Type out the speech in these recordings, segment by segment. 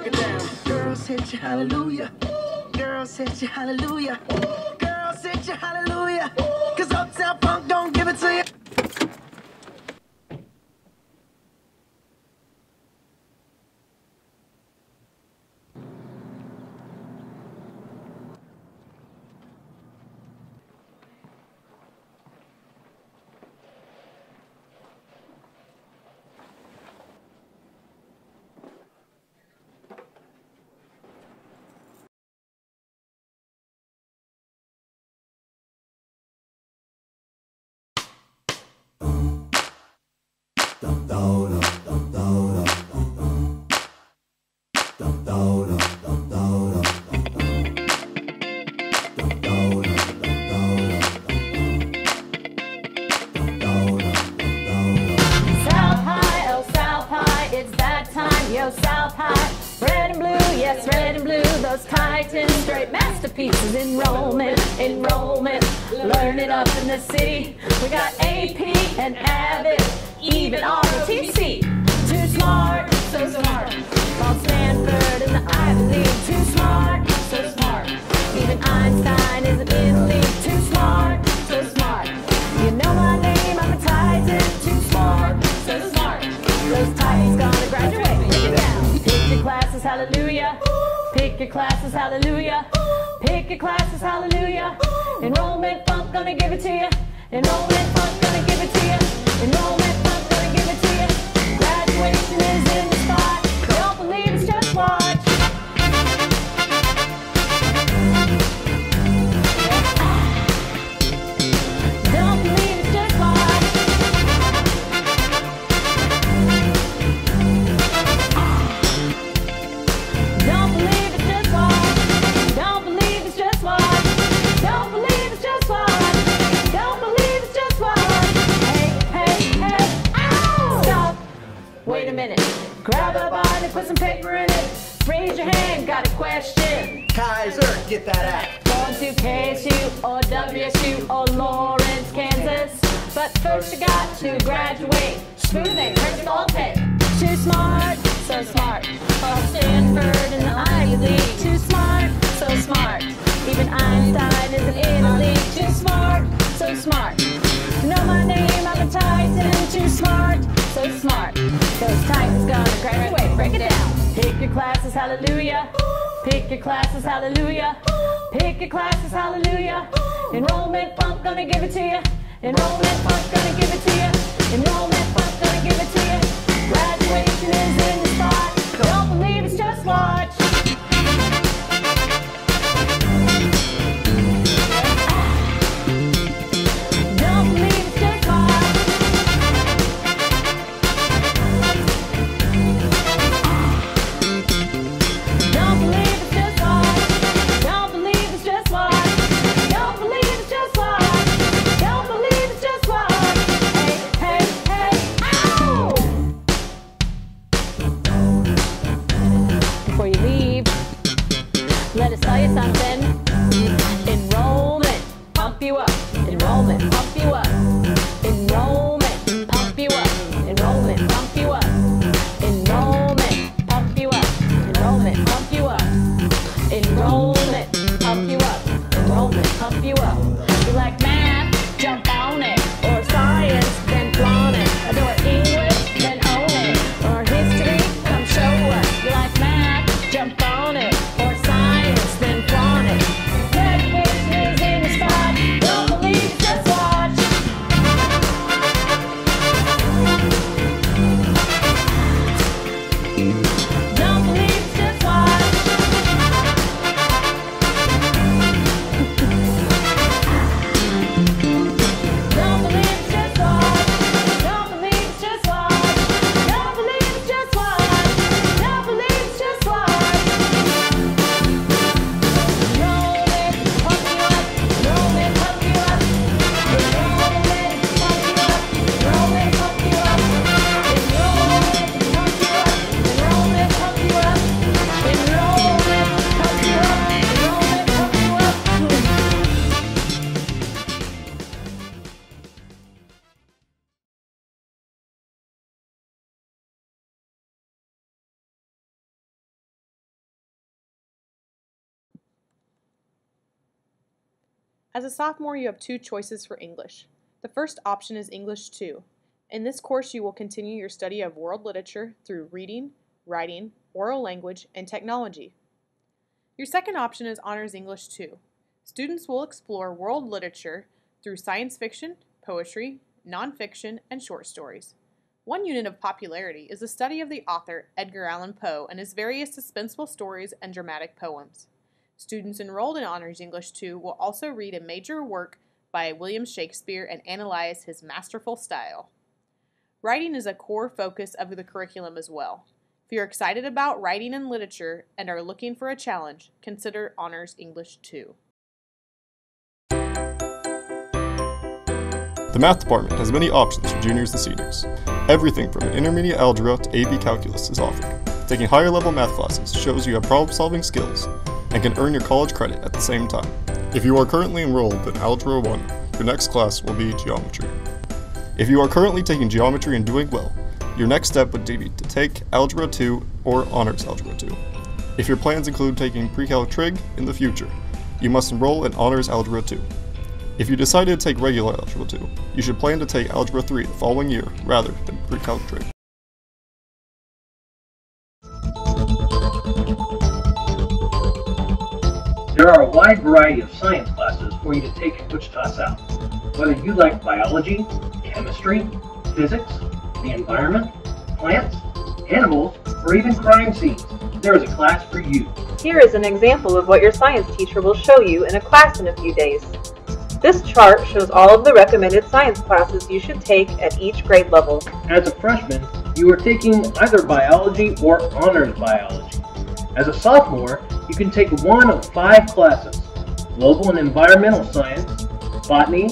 break it down. Girls hit you, hallelujah. Girls hit you, hallelujah. Girls hit you, hallelujah. Cause Uptown Funk don't give it to you. South High, oh South High, it's that time, yo South High. Red and blue, yes, red and blue, those Titans, straight masterpieces. Enrollment, enrollment, learn it up in the city. We got AP and Abbott, even ROTC. Too smart, so smart. Called Stanford and the Ivy League. Too smart, so smart. Even Einstein is an elite. Too smart, so smart. You know my name, I'm a Titan. Too smart, so smart. Those Titans gonna graduate. Break it down. Pick your classes, hallelujah. Pick your classes, hallelujah. Pick your classes, hallelujah. Enrollment funk gonna give it to you. Enrollment funk gonna give it to you. Enrollment funk weakness in minute. Grab a bottle, put some paper in it. Raise your hand, got a question. Kaiser, get that act. Going to KSU or WSU or Lawrence, Kansas. But first you got to graduate. Smoothing, Princeton, all Penn. Too smart, so smart. Or Stanford and the Ivy League. Too smart, so smart. Even Einstein is an Italy. Too smart, so smart. Know my name, I'm a Titan. Too smart, so smart. Titans gonna graduate. Break it down. Pick your classes, hallelujah. Pick your classes, hallelujah. Pick your classes, hallelujah. Enrollment funk gonna give it to you. Enrollment funk gonna give it to you. Enrollment funk gonna give it to you. Graduation is in the spot. Don't believe it's just watch. Jump As a sophomore, you have two choices for English. The first option is English 2. In this course, you will continue your study of world literature through reading, writing, oral language, and technology. Your second option is Honors English 2. Students will explore world literature through science fiction, poetry, nonfiction, and short stories. One unit of popularity is the study of the author Edgar Allan Poe and his various suspenseful stories and dramatic poems. Students enrolled in Honors English 2 will also read a major work by William Shakespeare and analyze his masterful style. Writing is a core focus of the curriculum as well. If you're excited about writing and literature and are looking for a challenge, consider Honors English 2. The math department has many options for juniors and seniors. Everything from intermediate algebra to AP calculus is offered. Taking higher level math classes shows you have problem solving skills and can earn your college credit at the same time. If you are currently enrolled in Algebra 1, your next class will be geometry. If you are currently taking geometry and doing well, your next step would be to take Algebra 2 or Honors Algebra 2. If your plans include taking Pre-Calc Trig in the future, you must enroll in Honors Algebra 2. If you decided to take regular Algebra 2, you should plan to take Algebra 3 the following year rather than Pre-Calc Trig. There are a wide variety of science classes for you to take at Wichita South. Whether you like biology, chemistry, physics, the environment, plants, animals, or even crime scenes, there is a class for you. Here is an example of what your science teacher will show you in a class in a few days. This chart shows all of the recommended science classes you should take at each grade level. As a freshman, you are taking either biology or honors biology. As a sophomore, you can take one of five classes global and environmental science, botany,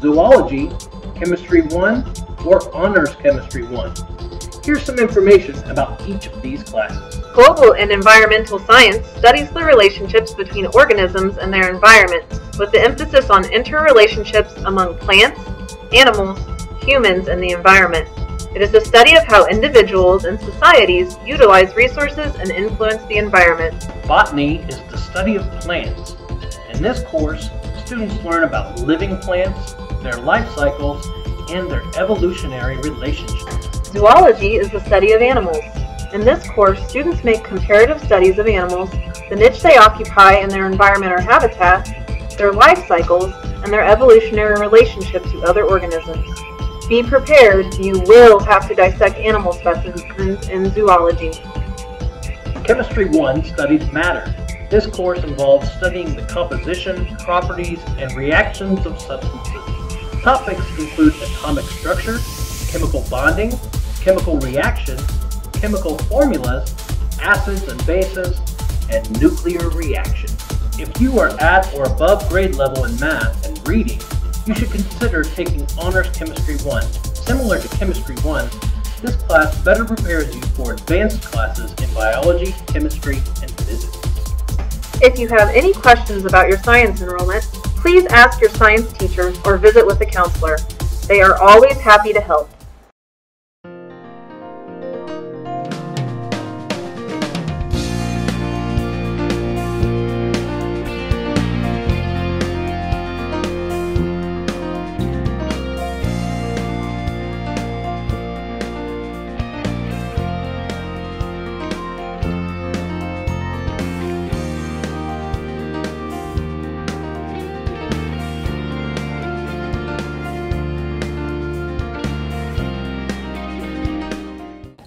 zoology, chemistry 1, or honors chemistry 1. Here's some information about each of these classes. Global and environmental science studies the relationships between organisms and their environment, with the emphasis on interrelationships among plants, animals, humans, and the environment. It is the study of how individuals and societies utilize resources and influence the environment. Botany is the study of plants. In this course, students learn about living plants, their life cycles, and their evolutionary relationships. Zoology is the study of animals. In this course, students make comparative studies of animals, the niche they occupy in their environment or habitat, their life cycles, and their evolutionary relationship to other organisms. Be prepared, you will have to dissect animal specimens in zoology. Chemistry 1 studies matter. This course involves studying the composition, properties, and reactions of substances. Topics include atomic structure, chemical bonding, chemical reactions, chemical formulas, acids and bases, and nuclear reactions. If you are at or above grade level in math and reading, you should consider taking Honors Chemistry 1. Similar to Chemistry 1, this class better prepares you for advanced classes in biology, chemistry, and physics. If you have any questions about your science enrollment, please ask your science teacher or visit with a counselor. They are always happy to help.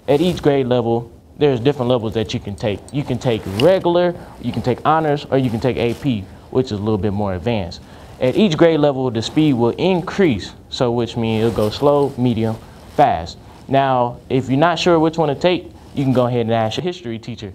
At each grade level, there's different levels that you can take. You can take regular, you can take honors, or you can take AP, which is a little bit more advanced. At each grade level, the speed will increase, so which means it'll go slow, medium, fast. Now, if you're not sure which one to take, you can go ahead and ask your history teacher.